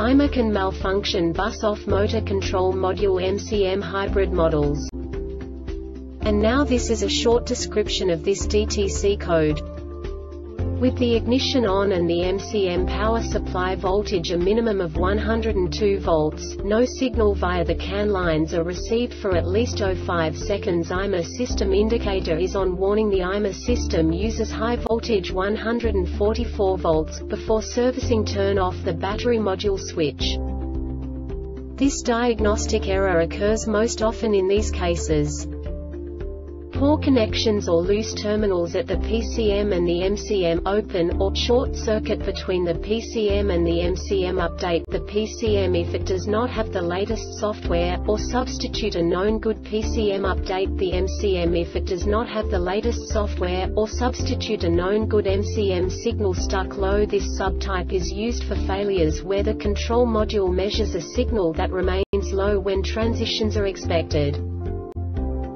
IMA CAN malfunction bus off motor control module MCM hybrid models. And now this is a short description of this DTC code. With the ignition on and the MCM power supply voltage a minimum of 102 volts, no signal via the CAN lines are received for at least 05 seconds IMA system indicator is on warning the IMA system uses high voltage 144 volts, before servicing turn off the battery module switch. This diagnostic error occurs most often in these cases. Poor connections or loose terminals at the PCM and the MCM open or short circuit between the PCM and the MCM update the PCM if it does not have the latest software, or substitute a known good PCM update the MCM if it does not have the latest software, or substitute a known good MCM signal stuck low This subtype is used for failures where the control module measures a signal that remains low when transitions are expected.